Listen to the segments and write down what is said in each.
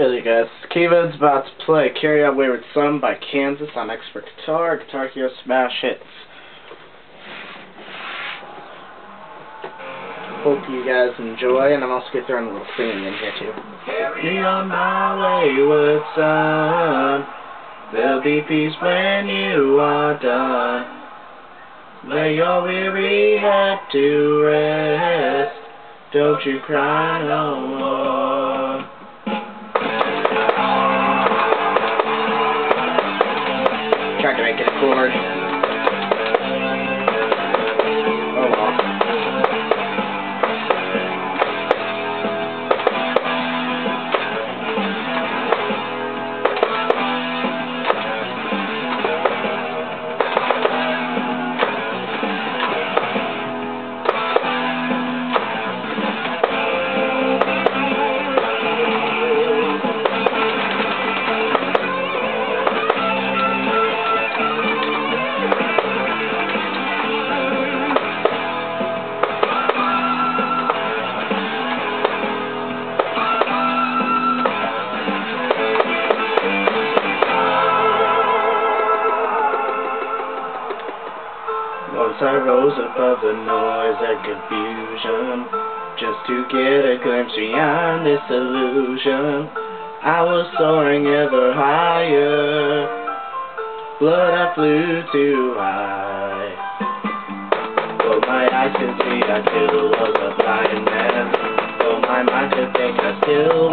Hey guys, Kevin's about to play Carry On Wayward Son by Kansas on Expert Guitar, Guitar Hero Smash Hits. Hope you guys enjoy, and I'm also going to throw in a little singing in here too. Carry on my wayward son, there'll be peace when you are done. Lay your weary head to rest, don't you cry no more. Tried to make it a Once I rose above the noise and confusion, just to get a glimpse beyond this illusion. I was soaring ever higher, blood I flew too high. Though my eyes could see, I still was a blind man. Though my mind could think, I still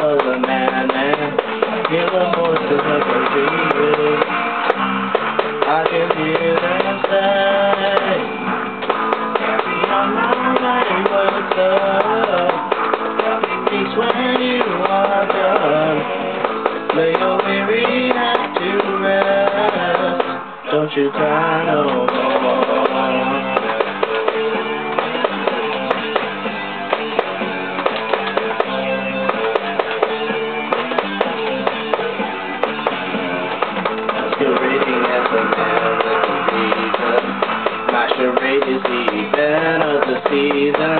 Cry no more. Masquerading as a man with a reason. Masquerade is the event of the season.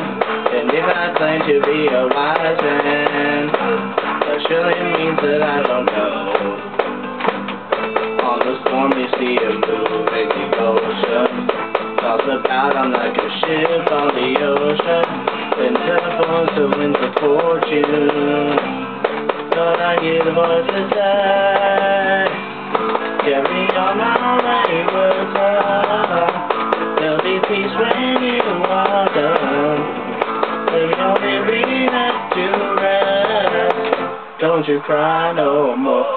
And if I claim to be a wise man, that surely means that I fortune. But I hear the voices say, carry on my wayward son. There'll be peace when you are done. The only reason to rest. Don't you cry no more.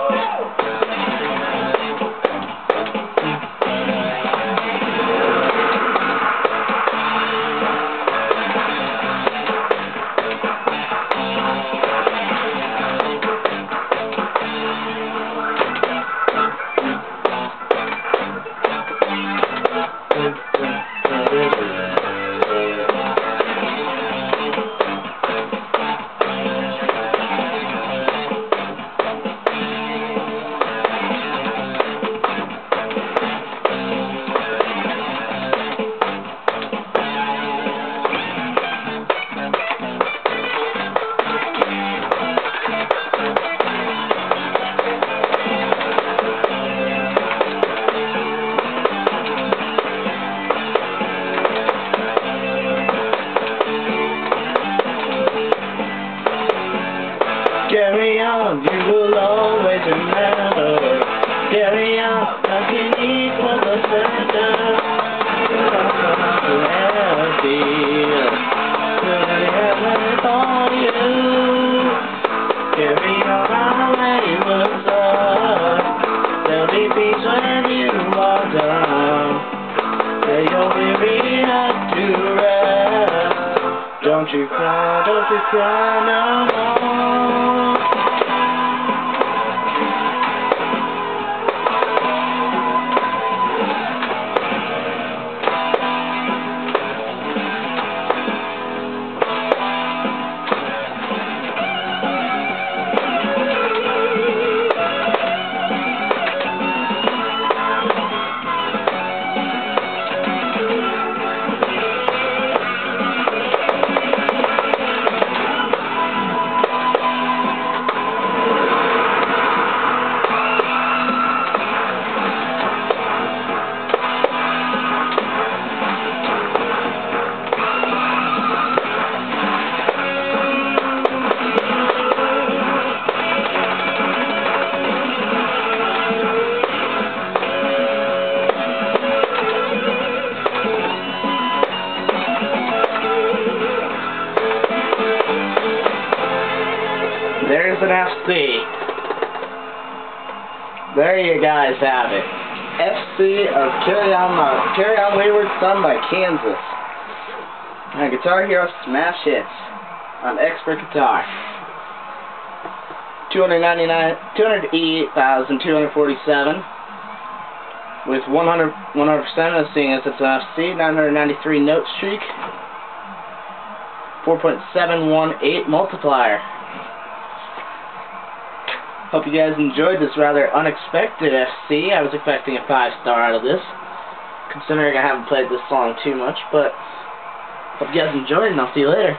You will always remember. Carry the center. Empty, really heaven for you. Carry on, peace when you are done. Ready to rest. Don't you cry, don't you cry no more. There's an FC. There you guys have it. FC of Carry On My Carry On Wayward Son by Kansas. And Guitar Hero Smash Hits on Expert Guitar. 299 288,247 with 100 100% of seeing as it's an FC 993 note streak 4.718 multiplier Hope you guys enjoyed this rather unexpected FC. I was expecting a 5-star out of this, considering I haven't played this song too much, but hope you guys enjoyed, and I'll see you later.